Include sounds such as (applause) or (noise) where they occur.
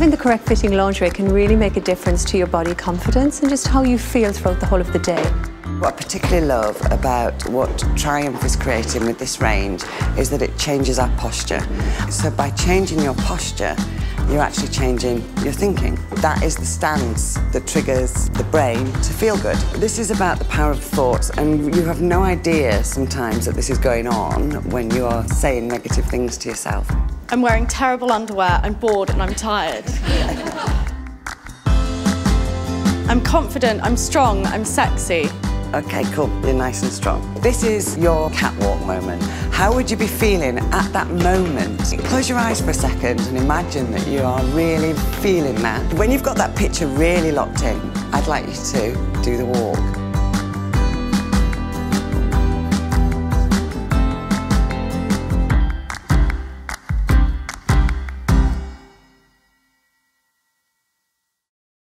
Wearing the correct fitting lingerie can really make a difference to your body confidence and just how you feel throughout the whole of the day. What I particularly love about what Triumph is creating with this range is that it changes our posture. So by changing your posture, you're actually changing your thinking. That is the stance that triggers the brain to feel good. This is about the power of thoughts, and you have no idea sometimes that this is going on when you are saying negative things to yourself. I'm wearing terrible underwear, I'm bored and I'm tired. (laughs) I'm confident, I'm strong, I'm sexy. Okay, cool. You're nice and strong. This is your catwalk moment. How would you be feeling at that moment? Close your eyes for a second and imagine that you are really feeling that. When you've got that picture really locked in, I'd like you to do the walk.